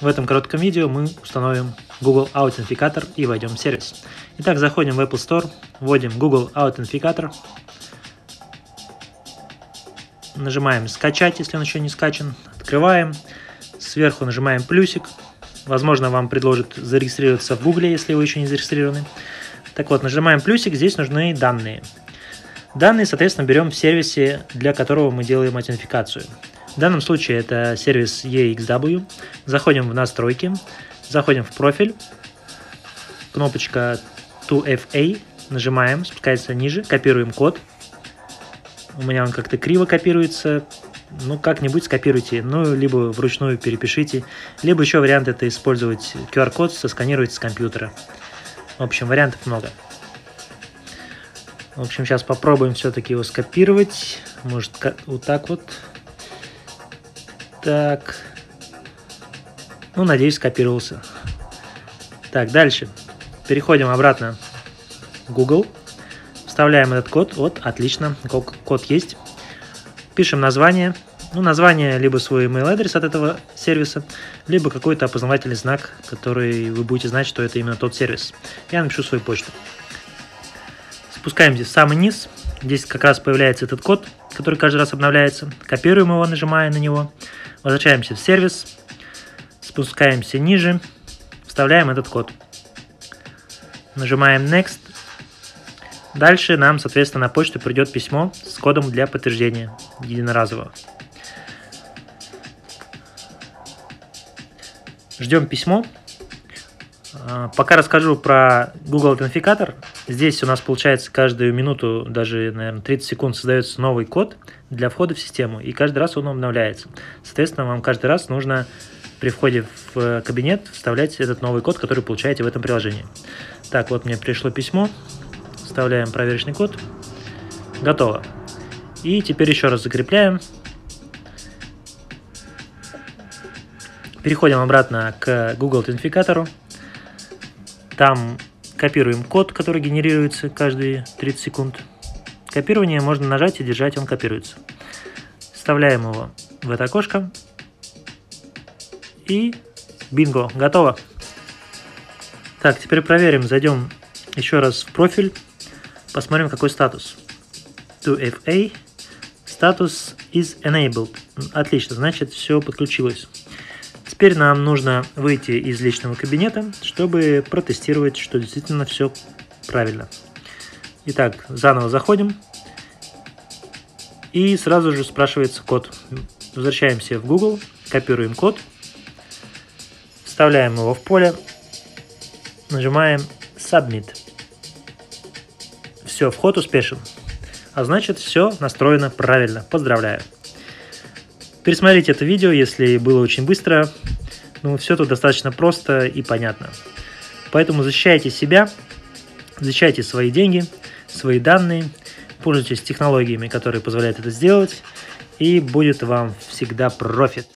В этом коротком видео мы установим Google Authenticator и войдем в сервис. Итак, заходим в Apple Store, вводим Google Authenticator, нажимаем «Скачать», если он еще не скачан, открываем, сверху нажимаем плюсик, возможно, вам предложит зарегистрироваться в Google, если вы еще не зарегистрированы. Так вот, нажимаем плюсик, здесь нужны данные. Данные, соответственно, берем в сервисе, для которого мы делаем аутентификацию. В данном случае это сервис EXW. Заходим в настройки, заходим в профиль, кнопочка 2FA, нажимаем, спускается ниже, копируем код. У меня он как-то криво копируется, ну как-нибудь скопируйте, ну либо вручную перепишите, либо еще вариант это использовать QR-код, сосканировать с компьютера. В общем, вариантов много. В общем, сейчас попробуем все-таки его скопировать. Может, вот так вот. Так. Ну, надеюсь, скопировался. Так, дальше. Переходим обратно в Google. Вставляем этот код. Вот, отлично. Код есть. Пишем название. Ну, название, либо свой email адрес от этого сервиса, либо какой-то опознавательный знак, который вы будете знать, что это именно тот сервис. Я напишу свою почту. Спускаемся в самый низ. Здесь как раз появляется этот код, который каждый раз обновляется. Копируем его, нажимая на него. Возвращаемся в сервис, спускаемся ниже, вставляем этот код. Нажимаем Next. Дальше нам, соответственно, на почту придет письмо с кодом для подтверждения единоразового. Ждем письмо. А, пока расскажу про Google Аутентификатор. Здесь у нас получается каждую минуту, даже, наверное, 30 секунд создается новый код для входа в систему, и каждый раз он обновляется. Соответственно, вам каждый раз нужно при входе в кабинет вставлять этот новый код, который получаете в этом приложении. Так, вот мне пришло письмо, вставляем проверочный код, готово. И теперь еще раз закрепляем. Переходим обратно к Google Аутентификатору. Там копируем код, который генерируется каждые 30 секунд. Копирование можно нажать и держать, он копируется. Вставляем его в это окошко. И бинго, готово. Так, теперь проверим, зайдем еще раз в профиль, посмотрим какой статус. 2FA, статус is enabled. Отлично, значит все подключилось. Теперь нам нужно выйти из личного кабинета, чтобы протестировать, что действительно все правильно. Итак, заново заходим. И сразу же спрашивается код. Возвращаемся в Google, копируем код, вставляем его в поле, нажимаем Submit. Все, вход успешен. А значит, все настроено правильно. Поздравляю. Пересмотрите это видео, если было очень быстро. Ну, все тут достаточно просто и понятно. Поэтому защищайте себя, защищайте свои деньги, свои данные, пользуйтесь технологиями, которые позволяют это сделать, и будет вам всегда профит.